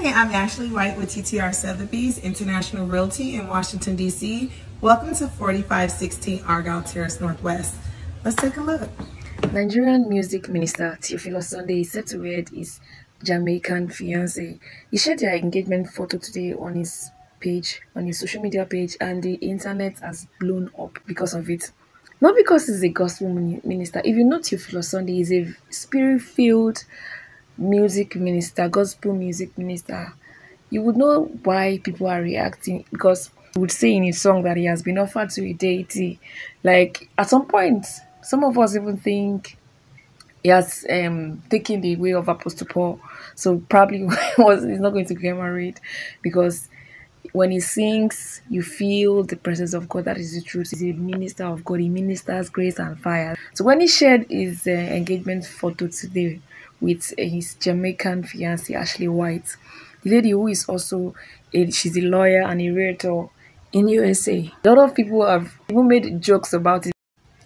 Hi, I'm Ashlee White with TTR Sotheby's International Realty in Washington, D.C. Welcome to 4516 Argyle Terrace Northwest. Let's take a look. Nigerian music minister Theophilus Sunday is set to wed his Jamaican fiancé. He shared their engagement photo today on his page, on his social media page, and the internet has blown up because of it. Not because he's a gospel minister. If you know Theophilus Sunday, he's a spirit-filled music minister, gospel music minister. You would know why people are reacting because he would say in his song that he has been offered to a deity. Like at some point, some of us even think he has um, taken the way of Apostle Paul. So probably was he's not going to get married because when he sings, you feel the presence of God. That is the truth. He's a minister of God. He ministers grace and fire. So when he shared his uh, engagement photo today with his Jamaican fiancée Ashlee White, the lady who is also a, she's a lawyer and a realtor in USA. A lot of people have even made jokes about it.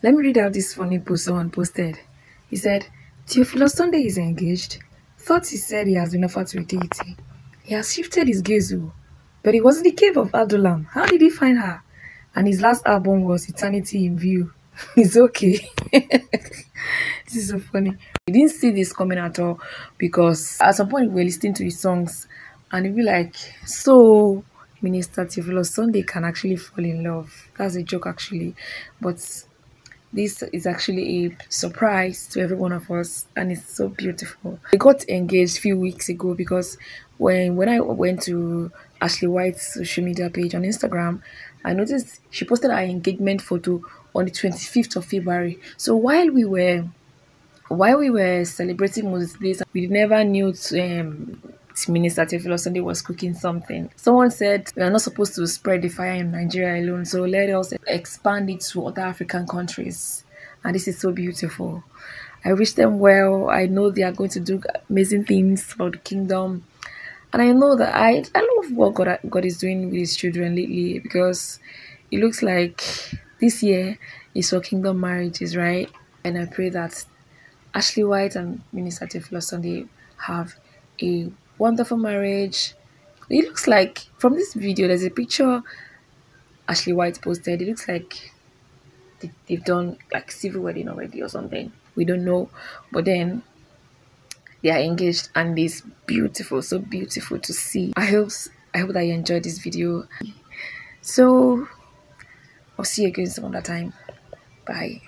Let me read out this funny post someone posted. He said, Theophilus Sunday is engaged. Thought he said he has been offered to a deity. He has shifted his gaze, but he was in the cave of Adullam. How did he find her? And his last album was Eternity in View. it's okay. this is so funny. We didn't see this coming at all because at some point we were listening to his songs and he'd be like, so Minister Theophilus Sunday can actually fall in love. That's a joke actually. But this is actually a surprise to every one of us and it's so beautiful i got engaged a few weeks ago because when when i went to ashlee white's social media page on instagram i noticed she posted her engagement photo on the 25th of february so while we were while we were celebrating Moses Days, we never knew to, um, Minister Theophilus Sunday was cooking something. Someone said we are not supposed to spread the fire in Nigeria alone, so let us expand it to other African countries. And this is so beautiful. I wish them well. I know they are going to do amazing things for the kingdom. And I know that I, I love what God, God is doing with his children lately because it looks like this year is for kingdom marriages, right? And I pray that Ashlee White and Minister Theophilus Sunday have a wonderful marriage. It looks like from this video, there's a picture Ashlee White posted. It looks like they've done like civil wedding already or something. We don't know, but then they are engaged and it's beautiful, so beautiful to see. I hope I hope that you enjoyed this video. So I'll see you again some other time. Bye.